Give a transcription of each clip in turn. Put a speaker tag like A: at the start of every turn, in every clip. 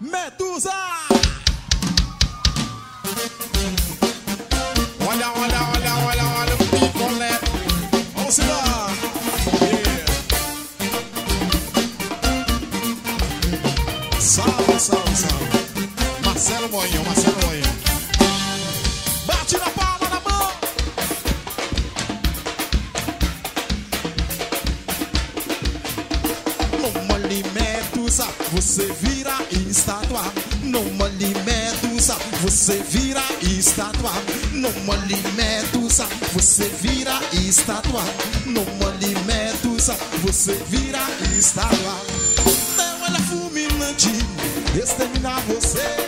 A: Medusa! Olha, olha, olha, olha, olha o picolé. Vamos embora. Yeah. Salve, salve, salve. Marcelo Moinho, Marcelo medusa, você vira estátua. Numa medusa, você vira estátua. Numa medusa, você vira estátua. Numa medusa, você vira estátua. Não olha fulminante, exterminar você.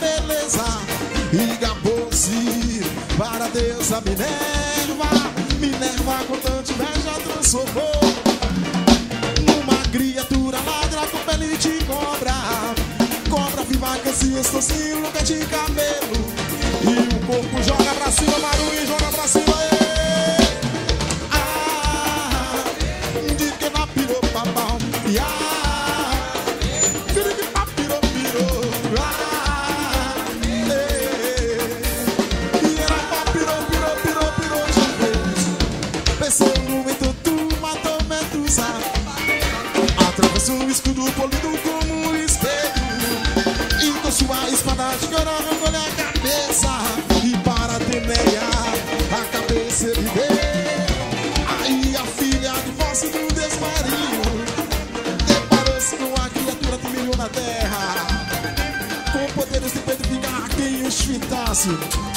A: Beleza e gabou-se para a deusa Minerva. Minerva com tanta inveja transformou numa criatura ladra com pele de cobra. Cobra viva que se estou lugar de cabelo. E o corpo joga pra cima e joga pra cima escudo polido como um espelho. E com sua espada de arrancou a cabeça. E para Temeia, a cabeça ele deu. Aí a filha do vosso do desvario Deparou-se com a criatura que milhou na terra Com poderes de petrificar quem os fitasse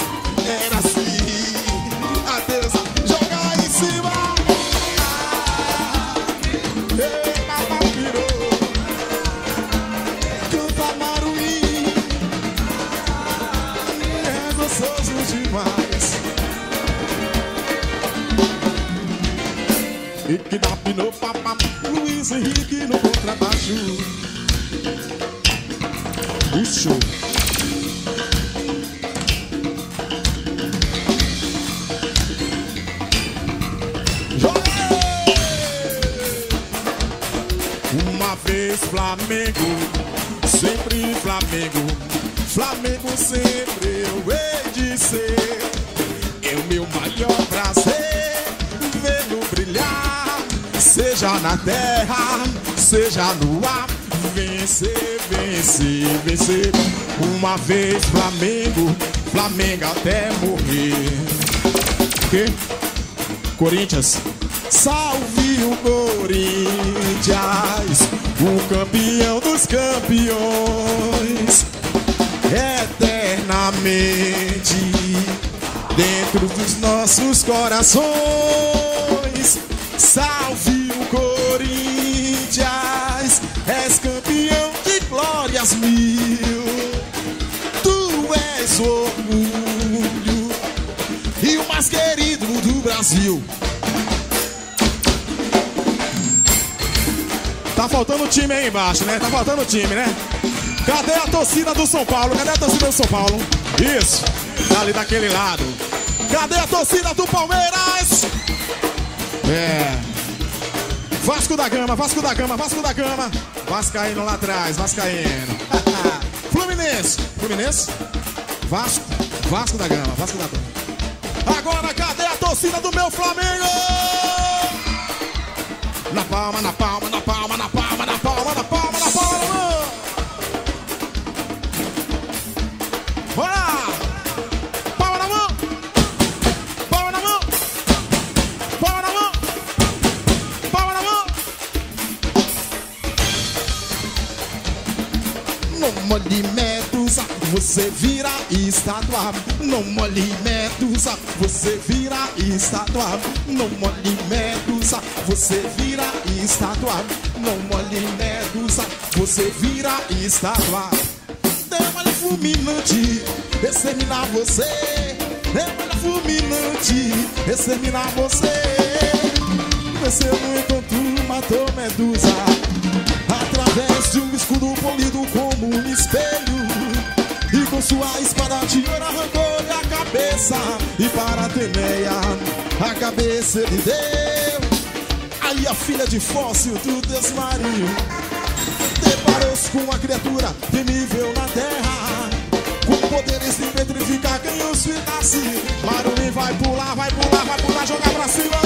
A: gostoso demais. E que dá no papá Luiz Henrique no contrabaixo. O! Uma vez Flamengo Sempre Flamengo Flamengo sempre eu hei de ser. É o meu maior prazer Vê-lo brilhar. Seja na terra, seja no ar. Vencer, vencer, vencer. Uma vez Flamengo Flamengo até morrer. Quê? Corinthians Salve o Corinthians O campeão dos campeões Eternamente Dentro dos nossos corações Salve o Corinthians És campeão de glórias mil Tu és o orgulho E o mais querido do Brasil Tá faltando time aí embaixo, né? Tá faltando time, né? Cadê a torcida do São Paulo? Cadê a torcida do São Paulo? Isso, tá ali daquele lado. Cadê a torcida do Palmeiras? É. Vasco da Gama, Vasco da Gama, Vasco da Gama. Vascaíno lá atrás, Vascaíno. Fluminense, Fluminense? Vasco, Vasco da Gama, Vasco da Gama. Agora cadê a torcida do meu Flamengo? Na palma, na palma, na palma, na palma, na palma, na palma, No mole medusa, você vira estátua. No mole medusa, você vira estátua. No mole medusa, você vira estátua. No mole medusa, você vira estátua. Demolha fulminante, exterminar você. Demolha fulminante, exterminar você. Venceu no encontro, matou Medusa Através de um escudo polido como um espelho com sua espada de ouro arrancou-lhe a cabeça E para Ateneia a cabeça ele deu. Aí a filha de fóssil do desmario Deparou-se com uma criatura temível na terra. Com poderes de petrificar quem os fitasse Maruli vai pular, vai pular, vai pular, jogar pra cima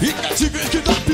A: Legal.